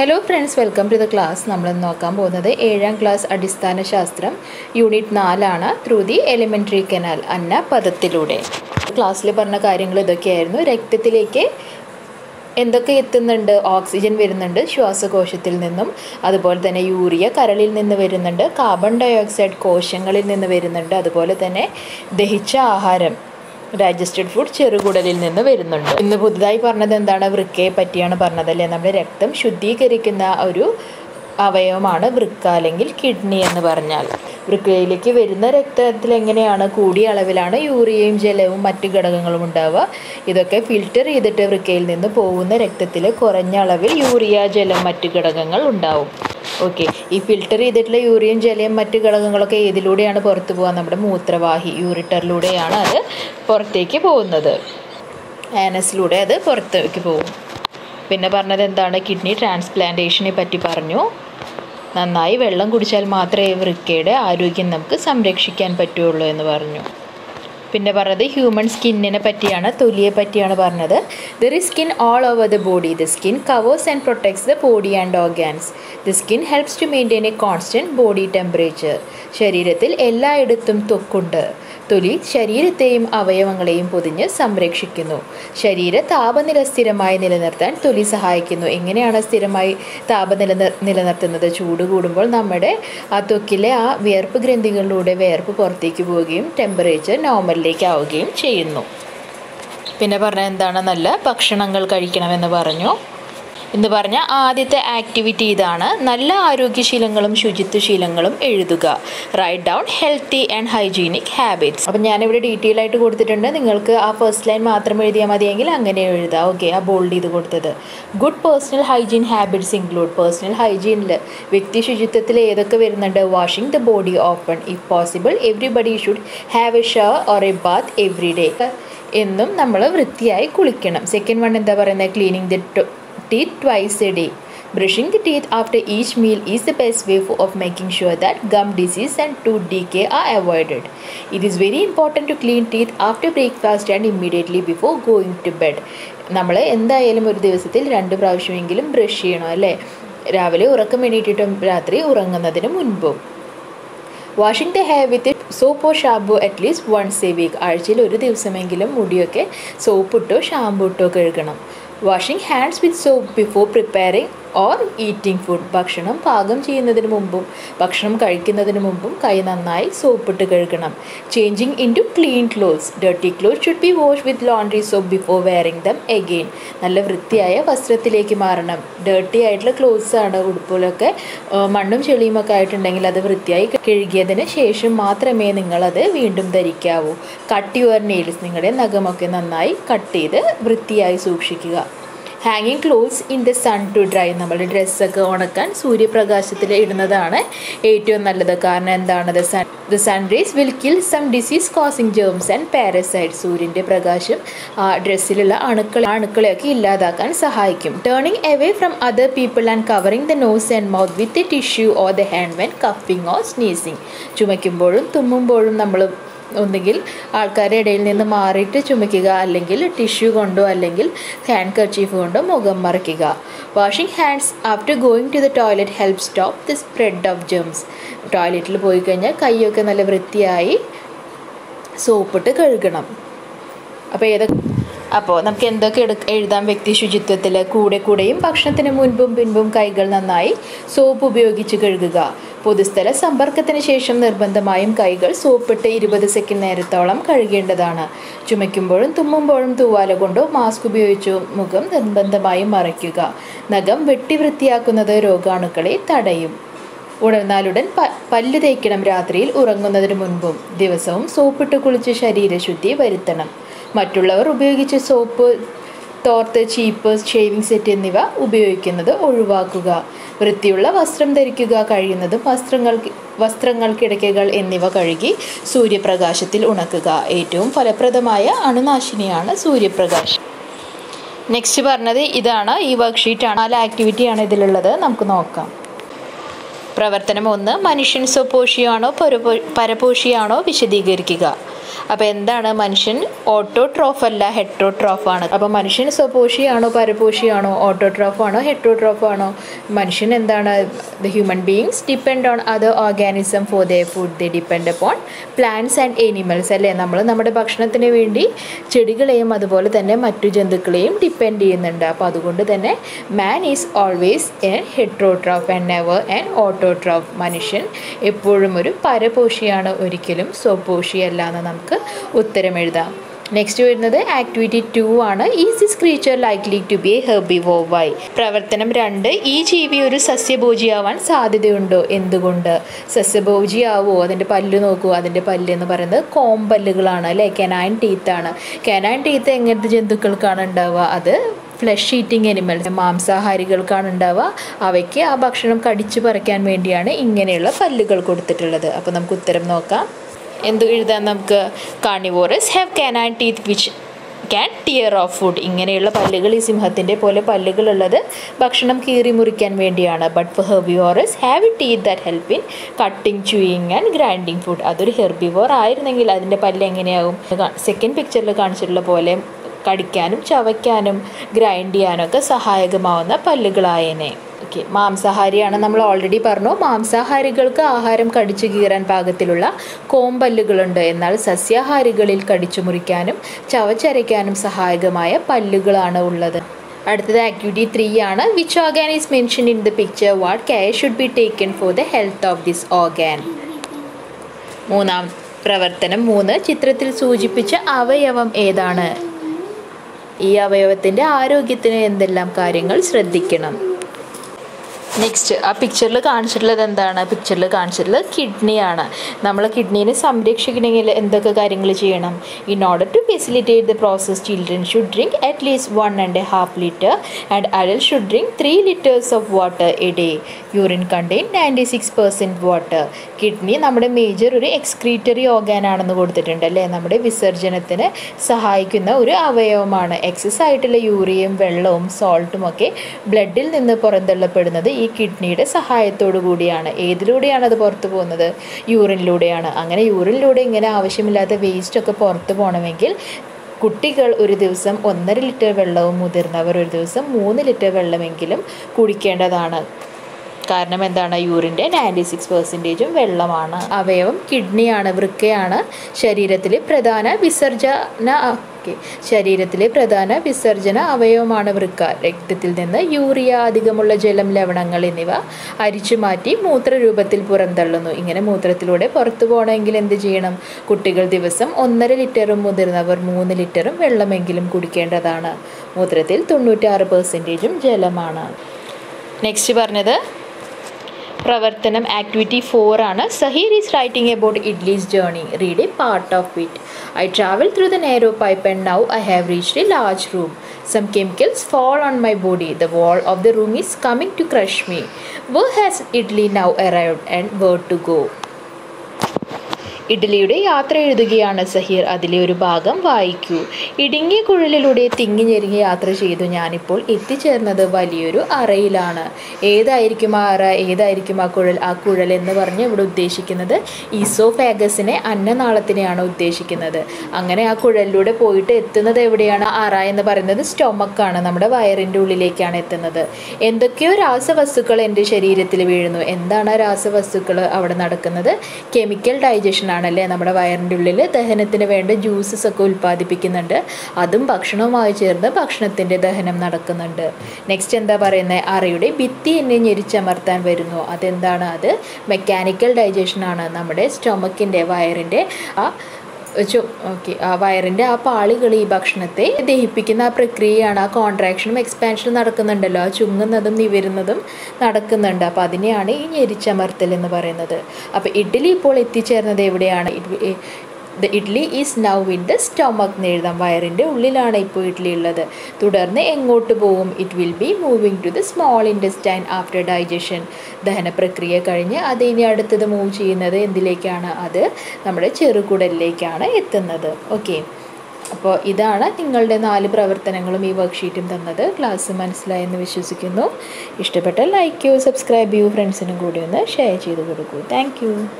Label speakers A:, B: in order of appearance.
A: Hello friends welcome to the class നമ്മൾ നോക്കാൻ പോകുന്നത് ഏഴാം ക്ലാസ് അടിസ്ഥാന ശാസ്ത്രം യൂണിറ്റ് നാലാണ് ത്രൂ ദി എലിമെന്ററി കനാൽ അന്ന പദത്തിലൂടെ. ക്ലാസ്സിൽ പറഞ്ഞ കാര്യങ്ങൾ ഇതൊക്കെയായിരുന്നു. രക്തത്തിലേക്ക് എന്തൊക്കെ എത്തുന്നുണ്ട്? ഓക്സിജൻ വരുന്നുണ്ട് ശ്വാസകോശത്തിൽ നിന്നും. അതുപോലെ തന്നെ യൂറിയ കരളിൽ നിന്ന് വരുന്നുണ്ട്. കാർബൺ ഡയോക്സൈഡ് കോശങ്ങളിൽ നിന്ന് വരുന്നുണ്ട്. അതുപോലെ തന്നെ ദഹിച്ച ആഹാരം. ഡൈജസ്റ്റഡ് ഫുഡ് ചെറുകുടലിൽ നിന്ന് വരുന്നുണ്ട്. ഇന്ന് പുതുതായി പറഞ്ഞത് എന്താണ്? വൃക്കയെ പറ്റിയാണ് പറഞ്ഞതല്ലേ? നമ്മുടെ രക്തം ശുദ്ധീകരിക്കുന്ന ഒരു അവയവമാണ് വൃക്ക അല്ലെങ്കിൽ കിഡ്നി എന്ന് പറഞ്ഞാൽ. വൃക്കയിലേക്ക് വരുന്ന രക്തത്തിൽ എങ്ങനെയാണ്? കൂടിയ അളവിലാണ് യൂറിയയും ജലവും മറ്റ് ഘടകങ്ങളും ഉണ്ടാവുക. ഇതൊക്കെ ഫിൽറ്റർ ചെയ്തിട്ട് വൃക്കയിൽ നിന്ന് പോകുന്ന രക്തത്തിൽ കുറഞ്ഞ അളവിൽ യൂറിയ ജലം മറ്റ് ഘടകങ്ങൾ ഉണ്ടാവും. ഓക്കെ ഈ ഫിൽട്ടർ ചെയ്തിട്ടുള്ള യൂറിയൻ ജലയും മറ്റ് ഘടകങ്ങളൊക്കെ ഏതിലൂടെയാണ് പുറത്തു പോകുക നമ്മുടെ മൂത്രവാഹി യൂറിറ്ററിലൂടെയാണ് അത് പുറത്തേക്ക് പോകുന്നത്. ആനസിലൂടെ അത് പുറത്തേക്ക് പോകും. പിന്നെ പറഞ്ഞത് എന്താണ്? കിഡ്നി ട്രാൻസ്പ്ലാന്റേഷനെ പറ്റി പറഞ്ഞു. നന്നായി വെള്ളം കുടിച്ചാൽ മാത്രമേ വൃക്കയുടെ ആരോഗ്യം നമുക്ക് സംരക്ഷിക്കാൻ പറ്റുള്ളൂ എന്ന് പറഞ്ഞു. പിന്നെ പറഞ്ഞത് ഹ്യൂമൻ സ്കിന്നിനെ പറ്റിയാണ് തൊലിയെ പറ്റിയാണ് പറഞ്ഞത്. There is skin all over the body the skin covers and protects the body and organs the skin helps to maintain a constant body temperature ശരീരത്തിൽ എല്ലായിടത്തും തൊക്കുണ്ട് തൊലി ശരീരത്തെയും അവയവങ്ങളെയും പൊതിഞ്ഞ് സംരക്ഷിക്കുന്നു. ശരീര താപനില സ്ഥിരമായി നിലനിർത്താൻ തൊലി സഹായിക്കുന്നു. എങ്ങനെയാണ് സ്ഥിരമായി താപനില നിലനിർത്തുന്നത്? ചൂട് കൂടുമ്പോൾ നമ്മുടെ ആ ത്വക്കിലെ ആ വിയർപ്പ് ഗ്രന്ഥികളിലൂടെ വിയർപ്പ് പുറത്തേക്ക് പോവുകയും ടെമ്പറേച്ചർ നോർമലിലേക്ക് ആവുകയും ചെയ്യുന്നു. പിന്നെ പറഞ്ഞ എന്താണ്? നല്ല ഭക്ഷണങ്ങൾ കഴിക്കണമെന്ന് പറഞ്ഞു. എന്ന് പറഞ്ഞ ആദ്യത്തെ ആക്ടിവിറ്റി ഇതാണ്. നല്ല ആരോഗ്യശീലങ്ങളും ശുചിത്വശീലങ്ങളും എഴുതുക. Write down healthy and hygienic habits അപ്പം ഞാനിവിടെ ഡീറ്റെയിൽ ആയിട്ട് കൊടുത്തിട്ടുണ്ട്. നിങ്ങൾക്ക് ആ ഫസ്റ്റ് ലൈൻ മാത്രം എഴുതിയാൽ മതിയെങ്കിൽ അങ്ങനെ എഴുതാം. ഓക്കെ ആ ബോൾഡ് ചെയ്ത് കൊടുത്തത്. Good personal hygiene habits include personal ഹൈജീനിൽ വ്യക്തി ശുചിത്വത്തിൽ ഏതൊക്കെ വരുന്നുണ്ട്? Washing the body often if possible everybody should have a shower or a bath every day എന്നും നമ്മൾ വൃത്തിയായി കുളിക്കണം. സെക്കൻഡ് വൺ എന്താ പറയുന്നത്? Cleaning the teeth twice a day. Brushing the teeth after each meal is the best way of making sure that gum disease and tooth decay are avoided. It is very important to clean teeth after breakfast and immediately before going to bed. നമ്മൾ എന്തായാലും ഒരു ദിവസത്തിൽ രണ്ട് പ്രാവശ്യമെങ്കിലും brush ചെയ്യണം അല്ലേ രാവിലെ ഉറക്കം എണീറ്റിട്ടും രാത്രി ഉറങ്ങുന്നതിന് മുൻപും washing the hair with സോപ്പോ shampoo at least once a week ആഴ്ചയിൽ ഒരു ദിവസമെങ്കിലും മുടിയൊക്കെ സോപ്പിട്ടോ ഷാമ്പു ഇട്ടോ കഴുകണം washing hands with soap before preparing or eating food ഭക്ഷണം പാകം ചെയ്യുന്നതിന് മുമ്പും ഭക്ഷണം കഴിക്കുന്നതിന് മുമ്പും കൈ നന്നായി സോപ്പിട്ട് കഴുകണം. Changing into clean clothes dirty cloth should be wash with laundry soap before wearing them again നല്ല വൃത്തിയായ വസ്ത്രത്തിലേക്ക് മാറണം. ഡേർട്ടി ആയിട്ടുള്ള ക്ലോത്ത്സ് ആണ് ഉടുപ്പിലൊക്കെ മണ്ണും ചെളിയും ഒക്കെ ആയിട്ടുണ്ടെങ്കിൽ അത് വൃത്തിയായി കഴുകിയതിന് ശേഷം മാത്രമേ നിങ്ങളത് വീണ്ടും ധരിക്കാവൂ. കട്ട് യുവർ നെയിൽസ് നിങ്ങളുടെ നഖമൊക്കെ നന്നായി കട്ട് ചെയ്ത് വൃത്തിയായി സൂക്ഷിക്കുക. ഹാങ്ങിങ് clothes in the sun to dry നമ്മുടെ ഡ്രസ്സൊക്കെ ഉണക്കാൻ സൂര്യപ്രകാശത്തിൽ ഇടുന്നതാണ് ഏറ്റവും നല്ലത്. കാരണം എന്താണ്? The sun the sun rays will kill some disease causing germs and parasite സൂര്യന്റെ പ്രകാശം ഡ്രസ്സിലുള്ള അണുക്കൾ അണുക്കളെയൊക്കെ ഇല്ലാതാക്കാൻ സഹായിക്കും. Turning away from other people and covering the nose and mouth with a tissue or the hand when കഫിങ് or sneezing ചുമയ്ക്കുമ്പോഴും തുമ്മുമ്പോഴും നമ്മൾ ഒന്നുകിൽ ആൾക്കാരുടെ ഇടയിൽ നിന്ന് മാറിയിട്ട് ചുമയ്ക്കുക അല്ലെങ്കിൽ ടിഷ്യൂ കൊണ്ടോ അല്ലെങ്കിൽ ഹാൻഡ് കർച്ചീഫ് കൊണ്ടോ മുഖം മറയ്ക്കുക. Washing hands after going to the toilet help stop the spread of germs ടോയ്ലറ്റിൽ പോയി കഴിഞ്ഞാൽ കൈയൊക്കെ നല്ല വൃത്തിയായി സോപ്പിട്ട് കഴുകണം. അപ്പോൾ ഏതൊക്കെ അപ്പോൾ നമുക്ക് എന്തൊക്കെ എടു എഴുതാം വ്യക്തി ശുചിത്വത്തിൽ കൂടെ കൂടെയും ഭക്ഷണത്തിന് മുൻപും പിൻപും കൈകൾ നന്നായി സോപ്പ് ഉപയോഗിച്ച് കഴുകുക. പൊതുസ്ഥല സമ്പർക്കത്തിന് ശേഷം നിർബന്ധമായും കൈകൾ സോപ്പിട്ട് ഇരുപത് സെക്കൻഡ് നേരത്തോളം കഴുകേണ്ടതാണ്. ചുമയ്ക്കുമ്പോഴും തുമ്മുമ്പോഴും തൂവാല കൊണ്ടോ മാസ്ക് ഉപയോഗിച്ചോ മുഖം നിർബന്ധമായും മറയ്ക്കുക. നഖം വെട്ടി വൃത്തിയാക്കുന്നത് രോഗാണുക്കളെ തടയും. ഉണർന്നാലുടൻ പ പല്ല് തേക്കണം രാത്രിയിൽ ഉറങ്ങുന്നതിന് മുൻപും. ദിവസവും സോപ്പിട്ട് കുളിച്ച് ശരീരശുദ്ധി വരുത്തണം. മറ്റുള്ളവർ ഉപയോഗിച്ച സോപ്പ് തോർത്ത് ചീപ്പ് ഷേവിംഗ് സെറ്റ് എന്നിവ ഉപയോഗിക്കുന്നത് ഒഴിവാക്കുക. വൃത്തിയുള്ള വസ്ത്രം ധരിക്കുക കഴിയുന്നതും വസ്ത്രങ്ങൾ വസ്ത്രങ്ങൾക്കിടയ്ക്കകൾ എന്നിവ കഴുകി സൂര്യപ്രകാശത്തിൽ ഉണക്കുക. ഏറ്റവും ഫലപ്രദമായ അണുനാശിനിയാണ് സൂര്യപ്രകാശം. നെക്സ്റ്റ് പറഞ്ഞത് ഇതാണ്. ഈ വർക്ക്ഷീറ്റാണ് നാല് ആക്ടിവിറ്റിയാണ് ഇതിലുള്ളത്. നമുക്ക് നോക്കാം. പ്രവർത്തനം ഒന്ന്. മനുഷ്യൻ സ്വപോഷിയാണോ പരപോഷിയാണോ വിശദീകരിക്കുക. അപ്പോൾ എന്താണ് മനുഷ്യൻ ഓട്ടോട്രോഫ് അല്ല ഹെട്രോട്രോഫ് ആണ് അപ്പോൾ മനുഷ്യൻ സ്വപോഷിയാണോ പരപോഷിയാണോ ഓട്ടോട്രോഫ് ആണോ ഹെട്രോട്രോഫ് ആണോ മനുഷ്യൻ എന്താണ്? The human beings depend on other organism for the food the depend upon plants and animals അല്ലേ? നമ്മൾ നമ്മുടെ ഭക്ഷണത്തിന് വേണ്ടി ചെടികളെയും അതുപോലെ തന്നെ മറ്റു ജന്തുക്കളെയും ഡിപ്പെൻഡ് ചെയ്യുന്നുണ്ട്. അപ്പോൾ അതുകൊണ്ട് തന്നെ man is always a heterotroph and never and autotroph മനുഷ്യൻ എപ്പോഴും ഒരു പരപോഷിയാണ് ഒരിക്കലും സ്വപോഷിയല്ല എന്ന് നമുക്ക് ഉത്തരം എഴുതാം. നെക്സ്റ്റ് വരുന്നത് ആക്ടിവിറ്റി ടു ആണ്. Is this creature likely to be a herbivore why പ്രവർത്തനം രണ്ട് ഈ ജീവി ഒരു സസ്യഭോജിയാവാൻ സാധ്യതയുണ്ടോ? എന്തുകൊണ്ട്? സസ്യഭോജിയാവോ? അതിന്റെ പല്ല് നോക്കൂ. അതിന്റെ പല്ല് എന്ന് പറയുന്നത് കോമ്പല്ലുകളാണ് അല്ലേ? കെനൈൻ ടീത്താണ് കെനൈൻ ടീത്ത് എങ്ങനത്തെ ജന്തുക്കൾക്കാണ് ഉണ്ടാവുക? അത് ഫ്ലഷ് ഈറ്റിംഗ് എനിമൽസ് മാംസാഹാരികൾക്കാണ് ഉണ്ടാവുക. അവയ്ക്ക് ആ ഭക്ഷണം കടിച്ചു പറിക്കാൻ വേണ്ടിയാണ് ഇങ്ങനെയുള്ള പല്ലുകൾ കൊടുത്തിട്ടുള്ളത്. അപ്പോൾ നമുക്ക് ഉത്തരം നോക്കാം. എന്ത് എഴുതാൻ നമുക്ക് carnivorous have canine teeth which can tear off food ഇങ്ങനെയുള്ള പല്ലുകൾ ഈ സിംഹത്തിന്റെ പോലെ പല്ലുകളുള്ളത് ഭക്ഷണം കീറി മുറിക്കാൻ വേണ്ടിയാണ്. But for herbivorous have teeth that help in cutting chewing and grinding food അതൊരു ഹെർബിവോർ ആയിരുന്നെങ്കിൽ അതിന്റെ പല്ല് എങ്ങനെയാകും? സെക്കൻഡ് പിക്ചറിൽ കാണിച്ചിട്ടുള്ള പോലെ കടിക്കാനും ചവയ്ക്കാനും ഗ്രൈൻഡ് ചെയ്യാനും ഒക്കെ സഹായകമാവുന്ന പല്ലുകളായേനെ. ഓക്കെ. മാംസാഹാരിയാണ് നമ്മൾ ഓൾറെഡി പറഞ്ഞു. മാംസാഹാരികൾക്ക് ആഹാരം കടിച്ചു കീറാൻ പാകത്തിലുള്ള കോമ്പല്ലുകളുണ്ട്. എന്നാൽ സസ്യാഹാരികളിൽ കടിച്ചു മുറിക്കാനും ചവച്ചരയ്ക്കാനും സഹായകമായ പല്ലുകളാണ് ഉള്ളത്. അടുത്തത് ആക്ടിവിറ്റി ത്രീ ആണ്. Which organ is mention in the picture what care should be taken for the health of this organ മൂന്നാം പ്രവർത്തനം മൂന്ന്. ചിത്രത്തിൽ സൂചിപ്പിച്ച അവയവം ഏതാണ്? ഈ അവയവത്തിന്റെ ആരോഗ്യത്തിന് എന്തെല്ലാം കാര്യങ്ങൾ ശ്രദ്ധിക്കണം? നെക്സ്റ്റ് ആ പിക്ചറിൽ കാണിച്ചിട്ടുള്ളത് എന്താണ്? പിക്ചറിൽ കാണിച്ചിട്ടുള്ളത് കിഡ്നിയാണ് നമ്മൾ കിഡ്നീനെ സംരക്ഷിക്കണമെങ്കിൽ എന്തൊക്കെ കാര്യങ്ങൾ ചെയ്യണം? In order to facilitate the process children should drink at least one and half litre and adult should drink three litres of water a day urine contain ninety six percent water kidney നമ്മുടെ major ഒരു excretory ഓർഗാനാണെന്ന് കൊടുത്തിട്ടുണ്ട് അല്ലേ? നമ്മുടെ വിസർജനത്തിന് സഹായിക്കുന്ന ഒരു അവയവമാണ്. Excess ആയിട്ടുള്ള യൂറിയയും വെള്ളവും സോൾട്ടും ഒക്കെ ബ്ലഡിൽ നിന്ന് പുറന്തള്ളപ്പെടുന്നത് ഈ കിഡ്നിയുടെ സഹായത്തോടു കൂടിയാണ്. ഏതിലൂടെയാണ് അത് പുറത്തു പോകുന്നത്? യൂറിനിലൂടെയാണ്. അങ്ങനെ യൂറിനിലൂടെ ഇങ്ങനെ ആവശ്യമില്ലാത്ത വേസ്റ്റൊക്കെ പുറത്തു പോകണമെങ്കിൽ കുട്ടികൾ ഒരു ദിവസം ഒന്നര ലിറ്റർ വെള്ളവും മുതിർന്നവർ ഒരു ദിവസം മൂന്ന് ലിറ്റർ വെള്ളമെങ്കിലും കുടിക്കേണ്ടതാണ്. കാരണം എന്താണ്? യൂറിന്റെ നയന്റി സിക്സ് പെർസെന്റേജും വെള്ളമാണ്. അവയവം കിഡ്നിയാണ് വൃക്കയാണ് ശരീരത്തിലെ പ്രധാന വിസർജന ഓക്കെ ശരീരത്തിലെ പ്രധാന വിസർജന അവയവമാണ് വൃക്ക. രക്തത്തിൽ നിന്ന് യൂറിയ അധികമുള്ള ജലം ലവണങ്ങൾ എന്നിവ അരിച്ചു മാറ്റി മൂത്രരൂപത്തിൽ പുറന്തള്ളുന്നു. ഇങ്ങനെ മൂത്രത്തിലൂടെ പുറത്തു പോകണമെങ്കിൽ എന്ത് ചെയ്യണം? കുട്ടികൾ ദിവസം ഒന്നര ലിറ്ററും മുതിർന്നവർ മൂന്ന് ലിറ്ററും വെള്ളമെങ്കിലും കുടിക്കേണ്ടതാണ്. മൂത്രത്തിൽ തൊണ്ണൂറ്റാറ് പെർസെന്റേജും ജലമാണ്. നെക്സ്റ്റ് പറഞ്ഞത് പ്രവർത്തനം ആക്ടിവിറ്റി ഫോർ ആണ് Zaheer is writing about idli's journey read a part of it I travel through the narrow pipe and now I have reached a large room some chemicals fall on my body the wall of the room is coming to crush me where has idli now arrived and where to go ഇഡ്ഡലിയുടെ യാത്ര എഴുതുകയാണ് സഹീർ. അതിലെ ഒരു ഭാഗം വായിക്കൂ. ഇടുങ്ങിയ കുഴലിലൂടെ തിങ്ങി ഞെരുങ്ങി യാത്ര ചെയ്തു ഞാനിപ്പോൾ എത്തിച്ചേർന്നത് വലിയൊരു അറയിലാണ്. ഏതായിരിക്കും ആ അറ? ഏതായിരിക്കും ആ കുഴൽ? ആ കുഴൽ എന്ന് പറഞ്ഞ് ഇവിടെ ഉദ്ദേശിക്കുന്നത് ഈസോഫാഗസിനെ അന്നനാളത്തിനെയാണ് ഉദ്ദേശിക്കുന്നത്. അങ്ങനെ ആ കുഴലിലൂടെ പോയിട്ട് എത്തുന്നത് എവിടെയാണ്? അറ എന്ന് പറയുന്നത് സ്റ്റൊമക്കാണ് നമ്മുടെ വയറിന്റെ ഉള്ളിലേക്കാണ് എത്തുന്നത്. എന്തൊക്കെയോ രാസവസ്തുക്കൾ എന്റെ ശരീരത്തിൽ വീഴുന്നു. എന്താണ് രാസവസ്തുക്കൾ അവിടെ നടക്കുന്നത്? കെമിക്കൽ ഡൈജഷൻ ആണല്ലേ നമ്മുടെ വയറിന്റെ ഉള്ളിൽ ദഹനത്തിന് വേണ്ട ജ്യൂസസ് ഒക്കെ ഉൽപ്പാദിപ്പിക്കുന്നുണ്ട്. അതും ഭക്ഷണവുമായി ചേർന്ന് ഭക്ഷണത്തിന്റെ ദഹനം നടക്കുന്നുണ്ട്. നെക്സ്റ്റ് എന്താ പറയുന്നത് അറയുടെ ഭിത്തി എന്നെ ഞെരിച്ചമർത്താൻ വരുന്നു. അതെന്താണ്? അത് മെക്കാനിക്കൽ ഡൈജഷൻ ആണ്. നമ്മുടെ സ്റ്റൊമക്കിന്റെ വയറിന്റെ ആ ഓക്കെ ആ വയറിന്റെ ആ പാളികൾ ഈ ഭക്ഷണത്തെ ദഹിപ്പിക്കുന്ന ആ പ്രക്രിയയാണ്. ആ കോൺട്രാക്ഷനും എക്സ്പാൻഷനും നടക്കുന്നുണ്ടല്ലോ. ആ ചുങ്ങുന്നതും നിവരുന്നതും നടക്കുന്നുണ്ട്. അപ്പോൾ അതിനെയാണ് ഈ ഞെരിച്ചമർത്തൽ എന്ന് പറയുന്നത്. അപ്പോൾ ഇഡ്ഡലി ഇപ്പോൾ എത്തിച്ചേർന്നത് എവിടെയാണ്? The idli is now in the stomach എന്ന് എഴുതാം. വയറിന്റെ ഉള്ളിലാണ് ഇപ്പോൾ ഇഡ്ലി ഉള്ളത്. തുടർന്ന് എങ്ങോട്ട് പോവും it will be moving to the small intestine after digestion ദഹന പ്രക്രിയ കഴിഞ്ഞ് അത് ഇനി അടുത്തത് മൂവ് ചെയ്യുന്നത് എന്തിലേക്കാണ്? അത് നമ്മുടെ ചെറുകുടലിലേക്കാണ് എത്തുന്നത്. ഓക്കെ അപ്പോൾ ഇതാണ് നിങ്ങളുടെ നാല് പ്രവർത്തനങ്ങളും ഈ വർക്ക്ഷീറ്റും തന്നത്. ക്ലാസ് മനസ്സിലായെന്ന് വിശ്വസിക്കുന്നു. ഇഷ്ടപ്പെട്ട ലൈക്ക് ചെയ്യൂ സബ്സ്ക്രൈബ് ചെയ്യൂ ഫ്രണ്ട്സിനും കൂടി ഒന്ന് ഷെയർ ചെയ്ത് കൊടുക്കൂ. താങ്ക്